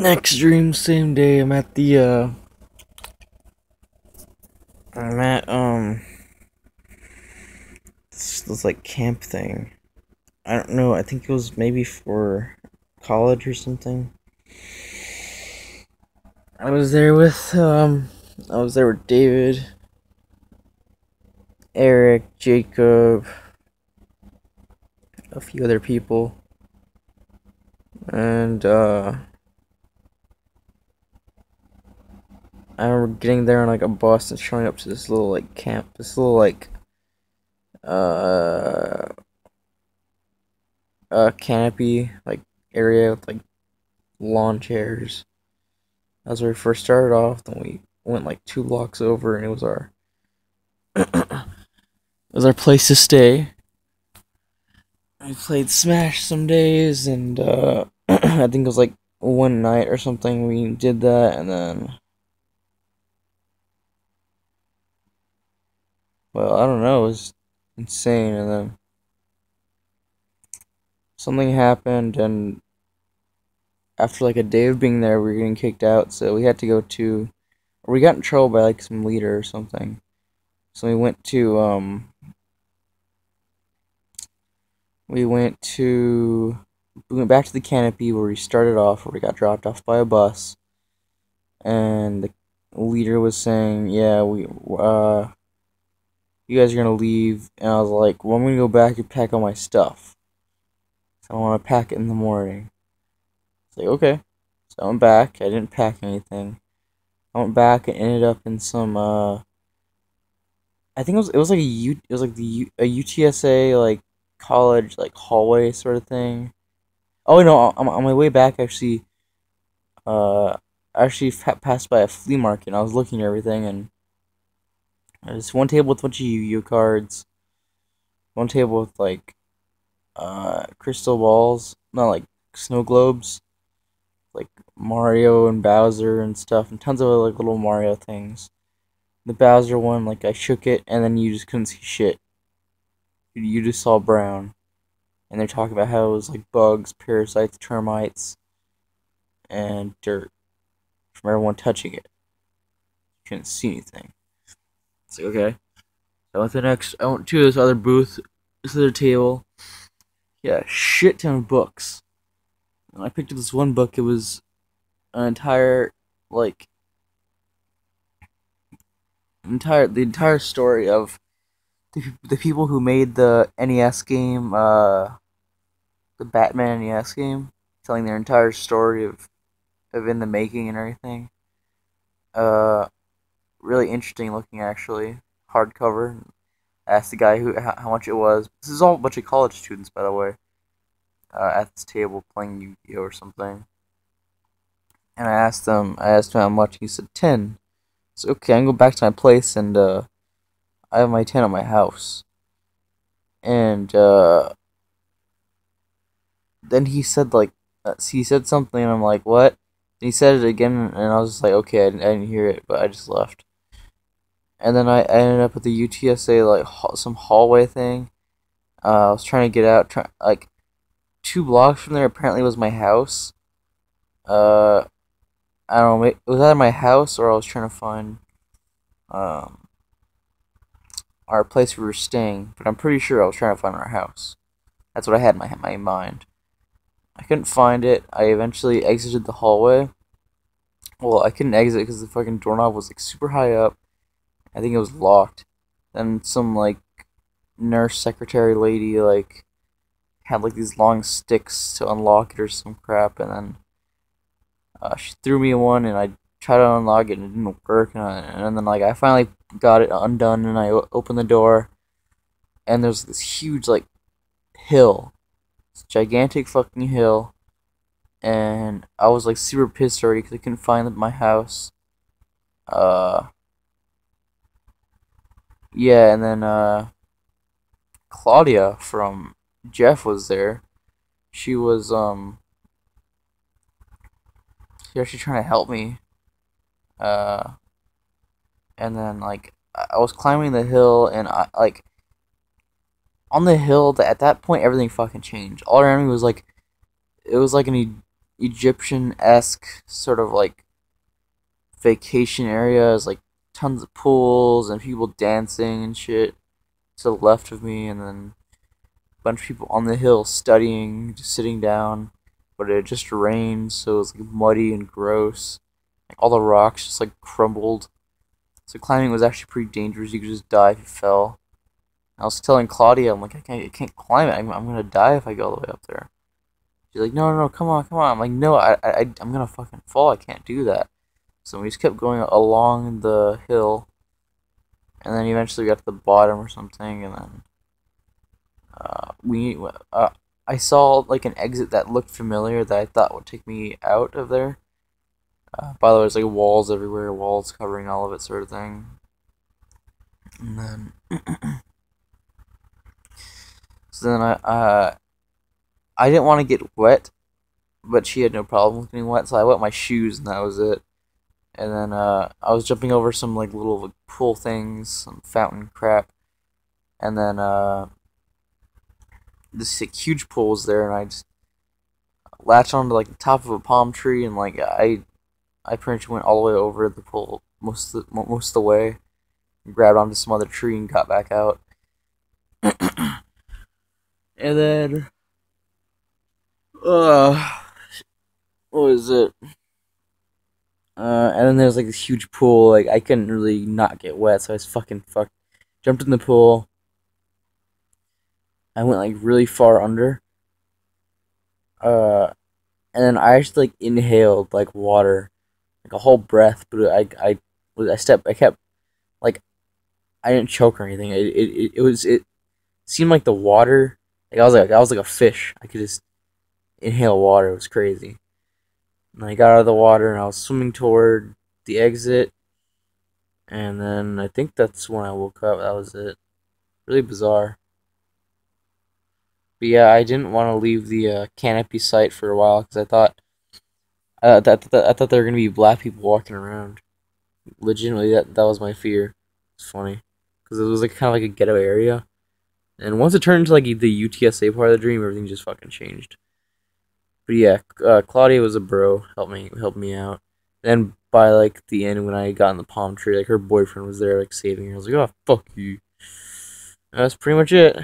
Next dream, same day. I'm at the uh. I'm at um. This, this like camp thing. I don't know. I think it was maybe for college or something. I was there with um. I was there with David, Eric, Jacob, a few other people, and uh. I remember getting there on like a bus and showing up to this little like camp, this little like uh uh canopy like area with like lawn chairs. That's where we first started off. Then we went like two blocks over, and it was our it was our place to stay. We played Smash some days, and uh, I think it was like one night or something we did that, and then well, I don't know, it was insane, and then something happened, and after like a day of being there, we were getting kicked out, so we had to go to, we got in trouble by like some leader or something, so we went to um, we went to we went back to the canopy where we started off, where we got dropped off by a bus, and the leader was saying, "Yeah, we uh." You guys are gonna leave, and I was like, well, I'm gonna go back and pack all my stuff. So I want to pack it in the morning. It's like okay, so I went back. I didn't pack anything. I went back and ended up in some. uh I think it was it was like a U it was like the U, a UTSA like college like hallway sort of thing. Oh no, on, on my way back actually. Uh, I actually passed by a flea market. and I was looking at everything and there's one table with a bunch of Yu-Gi-Oh cards. One table with like uh crystal balls, not like snow globes, like Mario and Bowser and stuff, and tons of like little Mario things. The Bowser one, like I shook it, and then you just couldn't see shit. You just saw brown, and they're talking about how it was like bugs, parasites, termites, and dirt from everyone touching it. You couldn't see anything. It's like, okay. I went the next, I went to this other booth, this other table. Yeah, shit ton of books. And I picked up this one book, it was an entire, like, entire, the entire story of the, the people who made the NES game, uh, the Batman NES game, telling their entire story of, of in the making and everything. Uh, really interesting looking actually. Hardcover. Asked the guy who how much it was. This is all a bunch of college students, by the way, uh, at this table playing Yu-Gi-Oh or something. And I asked them, I asked him how much. He said ten. So okay, I can go back to my place and uh, I have my ten at my house. And uh, then he said like, uh, he said something, and I'm like, what? And he said it again, and I was just like, okay, I didn't, I didn't hear it, but I just left and then I ended up at the UTSA like some hallway thing. Uh, I was trying to get out, try, like two blocks from there. Apparently, was my house. Uh, I don't know. It was either my house or I was trying to find um our place we were staying. But I'm pretty sure I was trying to find our house. That's what I had in my my mind. I couldn't find it. I eventually exited the hallway. Well, I couldn't exit because the fucking doorknob was like super high up I think it was locked. Then some like nurse secretary lady like had like these long sticks to unlock it or some crap, and then uh, she threw me one, and I tried to unlock it and it didn't work, and, I, and then like I finally got it undone, and I opened the door, and there's this huge like hill, this gigantic fucking hill, and I was like super pissed already because I couldn't find my house. Uh, yeah, and then uh, Claudia from Jeff was there. She was um she was actually trying to help me. Uh and then like I was climbing the hill and I like on the hill at that point everything fucking changed. All around me was like it was like an it Egyptian esque sort of like vacation areas, like tons of pools and people dancing and shit to the left of me, and then a bunch of people on the hill studying, just sitting down. But it just rained, so it was like muddy and gross. Like all the rocks just like crumbled. So climbing was actually pretty dangerous. You could just die if you fell. I was telling Claudia, I'm like, I can't, I can't climb it. I'm, I'm gonna die if I go all the way up there. She's like, no, no, no, come on, come on. I'm like, no, I, I, I'm gonna fucking fall. I can't do that. So we just kept going along the hill, and then eventually got to the bottom or something, and then uh, we, uh, I saw like an exit that looked familiar that I thought would take me out of there. Uh, by the way, there's like walls everywhere, walls covering all of it, sort of thing. And then, so then I, uh, I didn't want to get wet, but she had no problem with getting wet, so I wet my shoes, and that was it. And then uh, I was jumping over some like little like, pool things, some fountain crap, and then uh, this like, huge pool was there, and I just latched onto like the top of a palm tree, and like I, I pretty much went all the way over the pool most of the, most of the way, grabbed onto some other tree and got back out. and then, uh, what was it? Uh, and then there was like this huge pool. Like I couldn't really not get wet, so I was fucking fucked. Jumped in the pool. I went like really far under. Uh, and then I actually like inhaled like water, like a whole breath. But I I was I stepped I kept like I didn't choke or anything. It it, it was it seemed like the water like I was like I was like a fish. I could just inhale water. It was crazy. And I got out of the water and I was swimming toward the exit. And then I think that's when I woke up. That was it. Really bizarre. But yeah, I didn't want to leave the uh, canopy site for a while because I thought uh, that, that I thought there were gonna be black people walking around. Legitimately, that that was my fear. It's funny because it was like kind of like a ghetto area, and once it turned into like the UTSA part of the dream, everything just fucking changed. But yeah, uh, Claudia was a bro. Helped me, helped me out. Then by like the end, when I got in the palm tree, like her boyfriend was there, like saving her. I was like, oh fuck you. That's pretty much it.